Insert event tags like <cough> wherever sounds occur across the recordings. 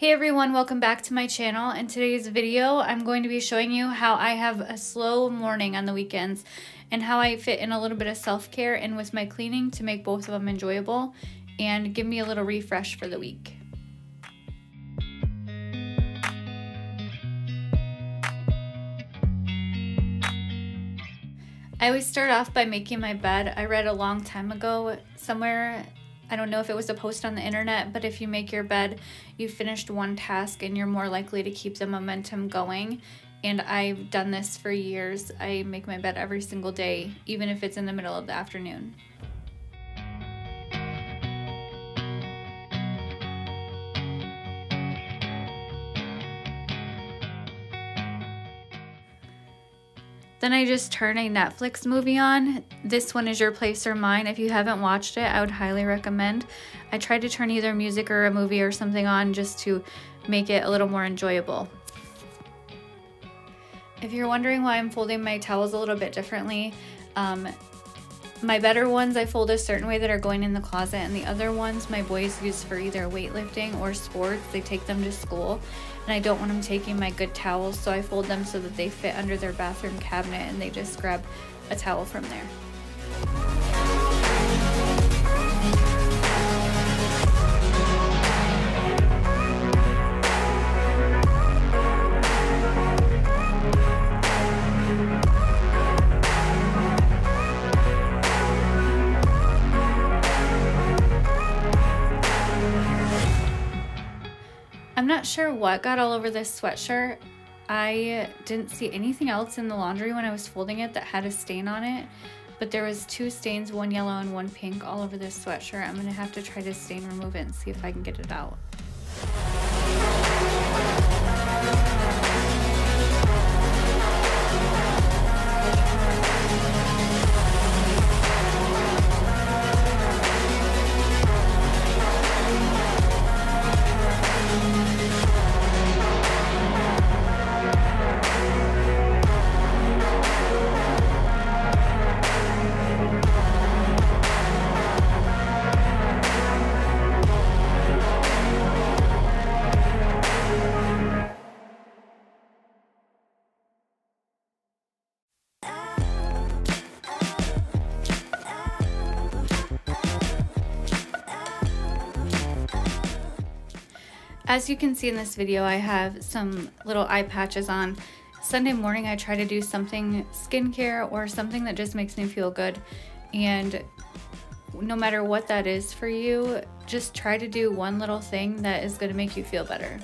Hey everyone, welcome back to my channel. In today's video, I'm going to be showing you how I have a slow morning on the weekends and how I fit in a little bit of self-care and with my cleaning to make both of them enjoyable and give me a little refresh for the week. I always start off by making my bed. I read a long time ago somewhere I don't know if it was a post on the internet, but if you make your bed, you finished one task and you're more likely to keep the momentum going. And I've done this for years. I make my bed every single day, even if it's in the middle of the afternoon. Then I just turn a Netflix movie on. This one is Your Place or Mine. If you haven't watched it, I would highly recommend. I try to turn either music or a movie or something on just to make it a little more enjoyable. If you're wondering why I'm folding my towels a little bit differently, um, my better ones I fold a certain way that are going in the closet and the other ones my boys use for either weightlifting or sports. They take them to school and I don't want them taking my good towels so I fold them so that they fit under their bathroom cabinet and they just grab a towel from there. Sure what got all over this sweatshirt. I didn't see anything else in the laundry when I was folding it that had a stain on it, but there was two stains, one yellow and one pink all over this sweatshirt. I'm gonna have to try to stain remove it and see if I can get it out. As you can see in this video, I have some little eye patches on. Sunday morning, I try to do something skincare or something that just makes me feel good. And no matter what that is for you, just try to do one little thing that is going to make you feel better.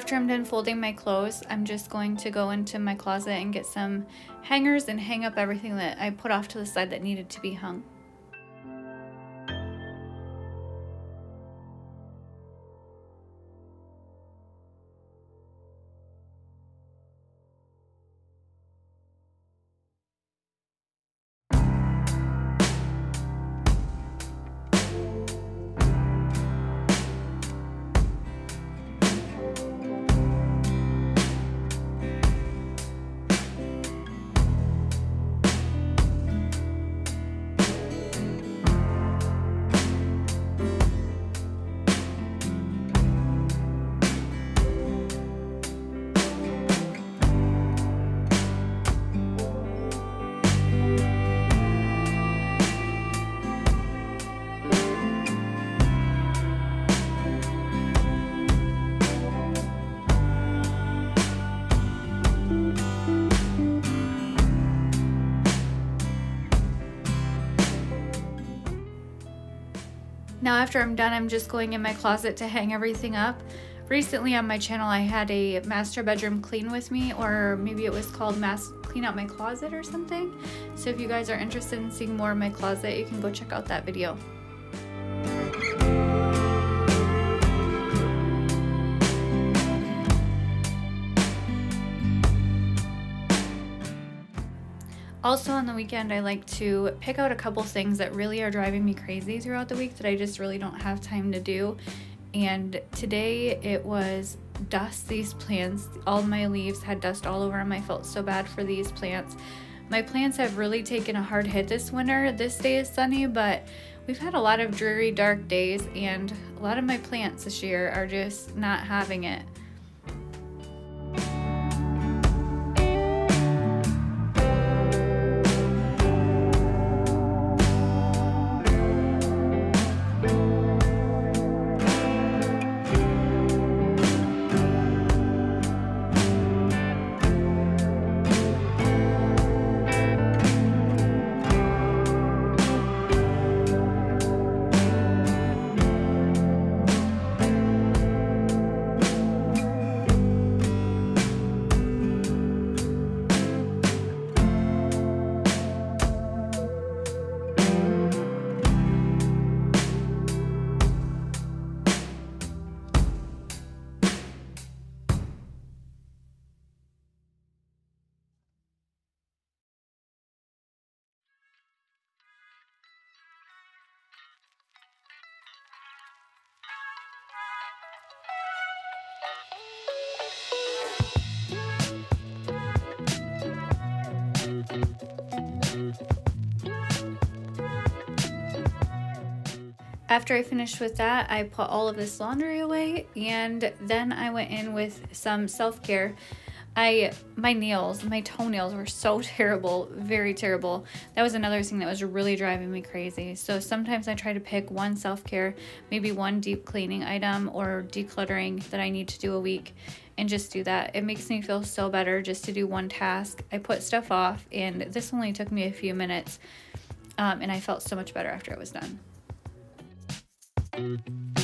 After I'm done folding my clothes, I'm just going to go into my closet and get some hangers and hang up everything that I put off to the side that needed to be hung. Now after I'm done, I'm just going in my closet to hang everything up. Recently on my channel, I had a master bedroom clean with me, or maybe it was called Mass Clean Out My Closet or something. So if you guys are interested in seeing more of my closet, you can go check out that video. Also on the weekend, I like to pick out a couple things that really are driving me crazy throughout the week that I just really don't have time to do. And today it was dust these plants. All my leaves had dust all over them. I felt so bad for these plants. My plants have really taken a hard hit this winter. This day is sunny, but we've had a lot of dreary, dark days, and a lot of my plants this year are just not having it. After I finished with that, I put all of this laundry away and then I went in with some self-care. I my nails, my toenails were so <laughs> terrible, very terrible. That was another thing that was really driving me crazy. So sometimes I try to pick one self-care, maybe one deep cleaning item or decluttering that I need to do a week and just do that. It makes me feel so better just to do one task. I put stuff off and this only took me a few minutes um, and I felt so much better after it was done. You.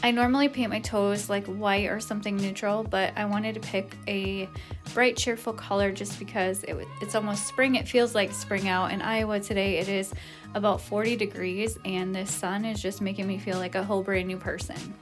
I normally paint my toes like white or something neutral, but I wanted to pick a bright, cheerful color just because it, it's almost spring. It feels like spring out in Iowa today. It is about 40 degrees, and the sun is just making me feel like a whole brand new person.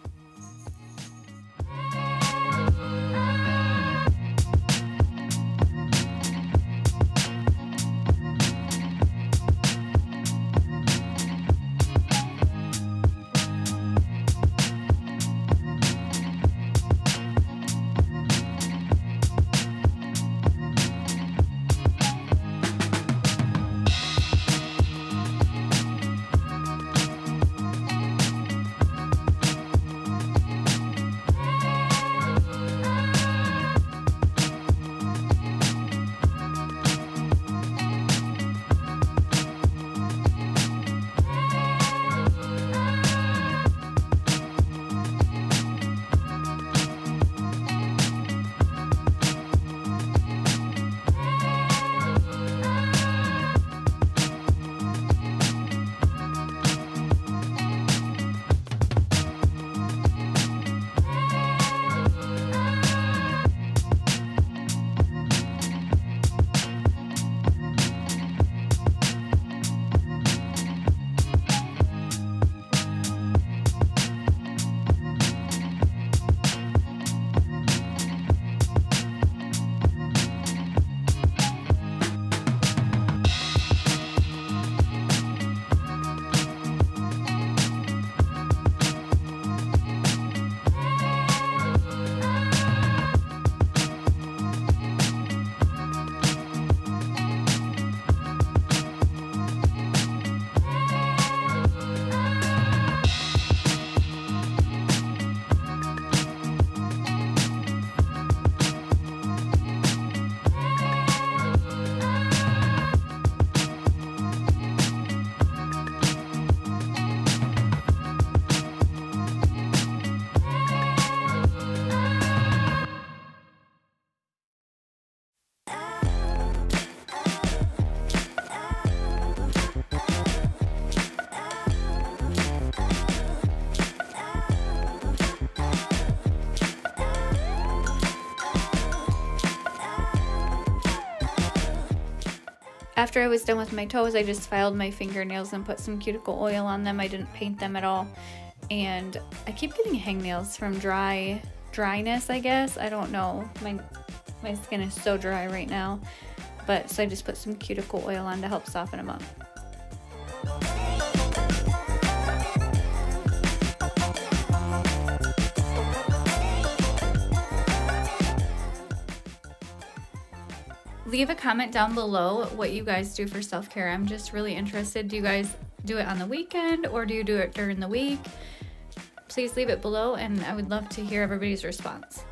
After I was done with my toes, I just filed my fingernails and put some cuticle oil on them. I didn't paint them at all. And I keep getting hangnails from dry dryness, I guess. I don't know. My my skin is so dry right now. But so I just put some cuticle oil on to help soften them up. Leave a comment down below what you guys do for self-care. I'm just really interested. Do you guys do it on the weekend or do you do it during the week? Please leave it below and I would love to hear everybody's response.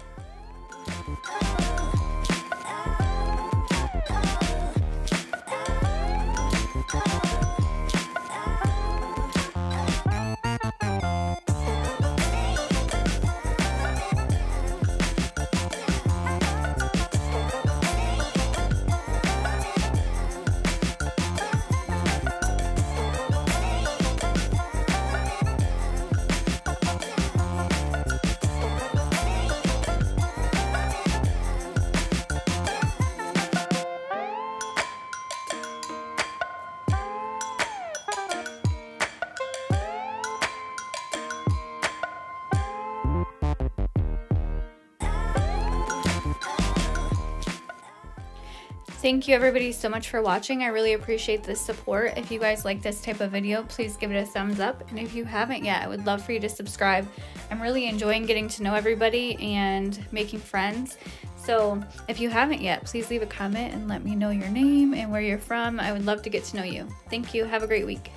Thank you everybody so much for watching. I really appreciate the support. If you guys like this type of video, please give it a thumbs up. And if you haven't yet, I would love for you to subscribe. I'm really enjoying getting to know everybody and making friends. So if you haven't yet, please leave a comment and let me know your name and where you're from. I would love to get to know you. Thank you. Have a great week.